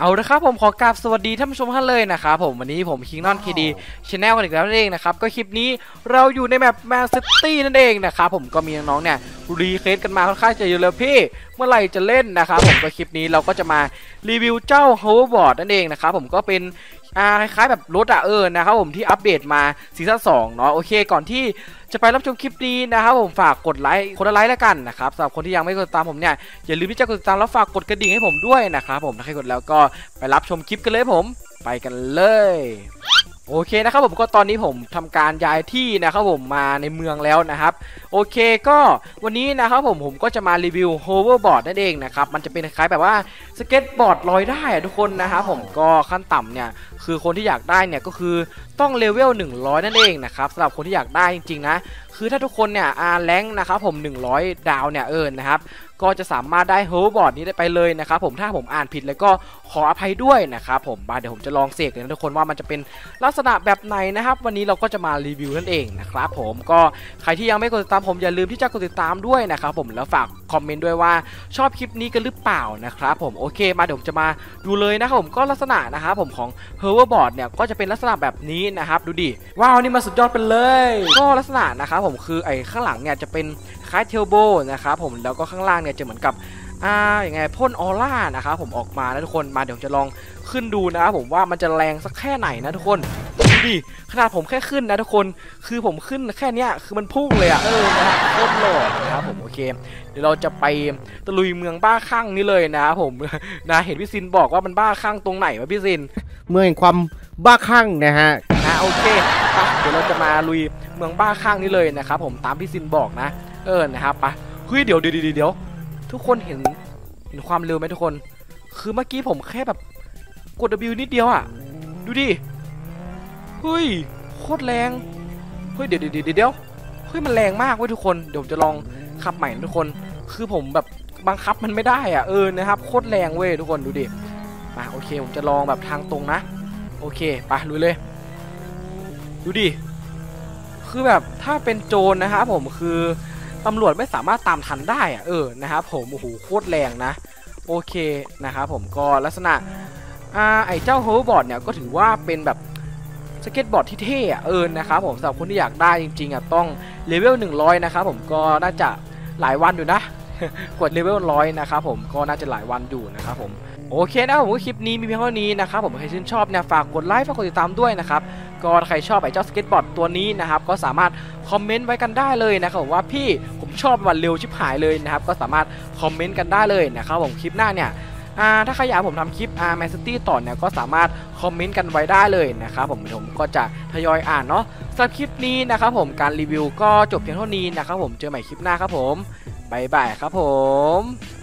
เอาละครับผมขอกราบสวัสดีท่านผู้ชมท่านเลยนะครับผมวันนี้ผมคิงนอนคีดี channel กันอีกแล้วนั่นเองนะครับก็คลิปนี้เราอยู่ใน map Mad City นั่นเองนะครับผมก็มีน้องๆเนี่ย request กันมาค่อนข้างจะเยอะเลยพี่เมื่อไหร่จะเล่นนะครับผมก็คลิปนี้เราก็จะมารีวิวเจ้า hoverboard นั่นเองนะครับผมก็เป็น อ่าคล้ายๆแบบรถอะเออนะครับผมที่อัปเดตมาซีซั่นสองเนาะโอเค ก่อนที่จะไปรับชมคลิปนี้นะครับผมฝากกดไลค์คนละไลค์แล้วกันนะครับสำหรับคนที่ยังไม่กดติดตามผมเนี่ยอย่าลืมที่จะกดติดตามแล้วฝากกดกระดิ่งให้ผมด้วยนะครับผมถ้าใครกดแล้วก็ไปรับชมคลิปกันเลยผม ไปกันเลย โอเคนะครับผมก็ตอนนี้ผมทำการย้ายที่นะครับผมมาในเมืองแล้วนะครับ โอเคก็วันนี้นะครับผมผมก็จะมารีวิว hoverboard นั่นเองนะครับมันจะเป็นคล้ายแบบว่าสเก็ตบอร์ดลอยได้อะทุกคนนะครับผมก็ขั้นต่ำเนี่ยคือคนที่อยากได้เนี่ยก็คือต้องเลเวล100 นั่นเองนะครับสำหรับคนที่อยากได้จริงๆนะ คือถ้าทุกคนเนี่ยอาแรงนะครับผม 100 ดาวเนี่ยเออนะครับก็จะสามารถได้ hoverboard นี้ได้ไปเลยนะครับผมถ้าผมอ่านผิดแล้วก็ขออภัยด้วยนะครับผมมาเดี๋ยวผมจะลองเสกเลยนะทุกคนว่ามันจะเป็นลักษณะแบบไหนนะครับ วันนี้เราก็จะมารีวิวนั่นเองนะครับผมก็ใครที่ยังไม่กดติดตามผมอย่าลืมที่จะกดติดตามด้วยนะครับผมแล้วฝากคอมเมนต์ด้วยว่าชอบคลิปนี้กันหรือเปล่านะครับผมโอเคมาเดี๋ยวผมจะมาดูเลยนะครับผมก็ลักษณะนะครับผมของ hoverboard เนี่ยก็จะเป็นลักษณะแบบนี้นะครับดูดิว้าวนี่มาสุดยอดไปเลย ก็ลักษณะนะครับผมคือไอ้ข้างหลังเนี่ยจะเป็นคล้ายเทลโบนะครับผมแล้วก็ข้างล่างเนี่ยจะเหมือนกับอ่าอย่างไงพ่นออร่านะครับผมออกมานะทุกคนมาเดี๋ยวผมจะลองขึ้นดูนะครับผมว่ามันจะแรงสักแค่ไหนนะทุกคนดูดิขนาดผมแค่ขึ้นนะทุกคนคือผมขึ้นแค่เนี้ยคือมันพุ่งเลยอะเออนะฮะโคตรหล่อนะครับผมโอเค เดี๋ยวเราจะไปตะลุยเมืองบ้าคลั่งนี่เลยนะครับผมนะเห็นพี่ซินบอกว่ามันบ้าคลั่งตรงไหนวะพี่ซิน เมื่อแห่งความบ้าคลั่งนะฮะนะโอเคไป เดี๋ยวเราจะมาลุยเมืองบ้าข้างนี้เลยนะครับผมตามพี่ซินบอกนะ เออนะครับไปเฮ้ยเดี๋ยวเดี๋ยวเดี๋ยวทุกคนเห็นเห็นความเร็วไหมทุกคน คือเมื่อกี้ผมแค่แบบกด W นิดเดียวอะดูดิเฮ้ยโคตรแรงเฮ้ยเดี๋ยวเดี๋ยวเดี๋ยวเดี๋ยวเฮ้ยมันแรงมากเว้ยทุกคนเดี๋ยวผมจะลองขับใหม่นะทุกคน คือผมแบบบังคับมันไม่ได้อะเออนะครับโคตรแรงเว้ยทุกคนดูดิมาโอเคผมจะลองแบบทางตรงนะ โอเคไปลุยเลย ดูดิ คือแบบถ้าเป็นโจรนะครับผมคือตำรวจไม่สามารถตามทันได้อะเออนะครับผมโอ้โหโคตรแรงนะ โอเคนะครับผมก็ลักษณะอ่าไอ้เจ้า hoverboard เนี่ยก็ถือว่าเป็นแบบสเก็ตบอร์ดที่เท่อะเออนะครับผมสำหรับคนที่อยากได้จริงๆอะต้องเลเวล100 นะครับผมก็น่าจะหลายวันอยู่นะกดเลเวลร้อยนะครับผมก็น่าจะหลายวันอยู่นะครับผมโอเคนะครับผมคลิปนี้มีเพียงเท่านี้นะครับผมใครชื่นชอบเนี่ยฝากกดไลค์ฝากกดติดตามด้วยนะครับ ก็ใครชอบไอ้เจ้าสเก็ตบอร์ดตัวนี้นะครับก็สามารถคอมเมนต์ไว้กันได้เลยนะครับผมว่าพี่ผมชอบมันเร็วชิบหายเลยนะครับก็สามารถคอมเมนต์กันได้เลยนะครับผมคลิปหน้าเนี่ยถ้าใครอยากผมทำคลิปอ่า Mad City ต่อเนี่ยก็สามารถคอมเมนต์กันไว้ได้เลยนะครับผมผมก็จะทยอยอ่านเนาะสำหรับคลิปนี้นะครับผมการรีวิวก็จบเพียงเท่านี้นะครับผมเจอใหม่คลิปหน้าครับผมบ๊ายบายครับผม